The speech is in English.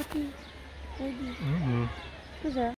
Puppy. Baby. Mm-hmm. Who's that?